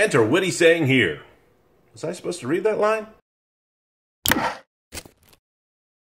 Enter witty saying here. Was I supposed to read that line?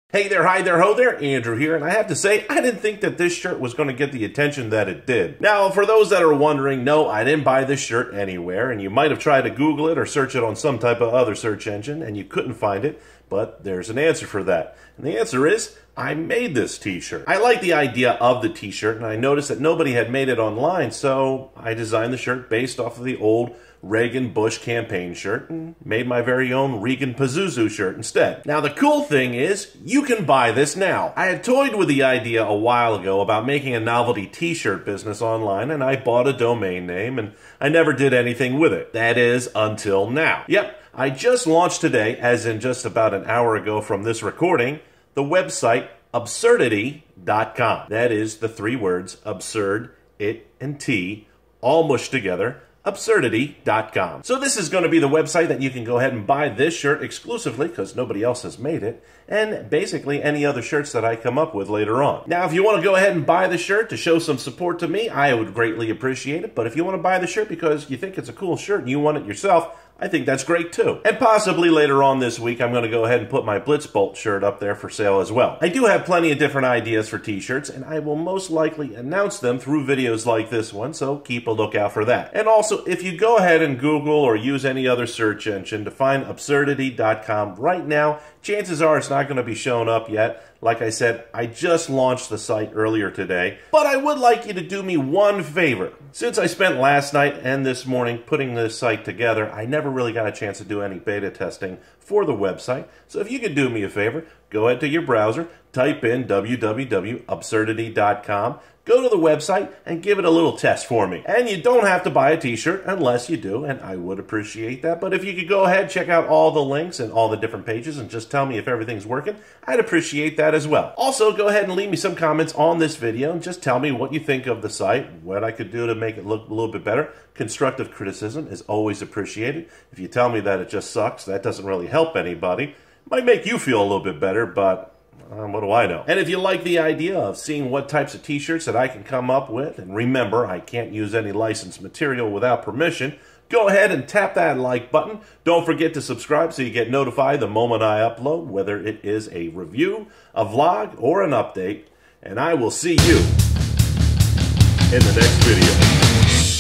Hey there, hi there, ho there, Andrew here, and I have to say, I didn't think that this shirt was going to get the attention that it did. Now, for those that are wondering, no, I didn't buy this shirt anywhere, and you might have tried to Google it or search it on some type of other search engine, and you couldn't find it, but there's an answer for that. And the answer is, I made this t-shirt. I like the idea of the t-shirt, and I noticed that nobody had made it online, so I designed the shirt based off of the old Reagan Bush campaign shirt and made my very own Regan Pazuzu shirt instead. Now, the cool thing is, you can buy this now. I had toyed with the idea a while ago about making a novelty t shirt business online, and I bought a domain name, and I never did anything with it. That is, until now. Yep, I just launched today, as in just about an hour ago from this recording, the website absurdittee.com. That is the three words absurd, it, and T, all mushed together absurdittee.com. So this is going to be the website that you can go ahead and buy this shirt exclusively because nobody else has made it and basically any other shirts that I come up with later on. Now, if you want to go ahead and buy the shirt to show some support to me, I would greatly appreciate it. But if you want to buy the shirt because you think it's a cool shirt and you want it yourself, I think that's great too. And possibly later on this week, I'm going to go ahead and put my Blitzbolt shirt up there for sale as well. I do have plenty of different ideas for t-shirts, and I will most likely announce them through videos like this one, so keep a lookout for that. And also, if you go ahead and Google or use any other search engine to find absurdittee.com right now, chances are it's not going to be showing up yet. Like I said, I just launched the site earlier today, but I would like you to do me one favor. Since I spent last night and this morning putting this site together, I never really got a chance to do any beta testing for the website. So if you could do me a favor, go ahead to your browser, type in www.absurdittee.com, go to the website and give it a little test for me. And you don't have to buy a t-shirt unless you do, and I would appreciate that. But if you could go ahead, check out all the links and all the different pages and just tell me if everything's working, I'd appreciate that as well. Also, go ahead and leave me some comments on this video and just tell me what you think of the site, what I could do to make it look a little bit better. Constructive criticism is always appreciated. If you tell me that it just sucks, that doesn't really help anybody. Might make you feel a little bit better, but um, what do I know? And if you like the idea of seeing what types of t-shirts that I can come up with, and remember, I can't use any licensed material without permission, go ahead and tap that like button. Don't forget to subscribe so you get notified the moment I upload, whether it is a review, a vlog, or an update. And I will see you in the next video.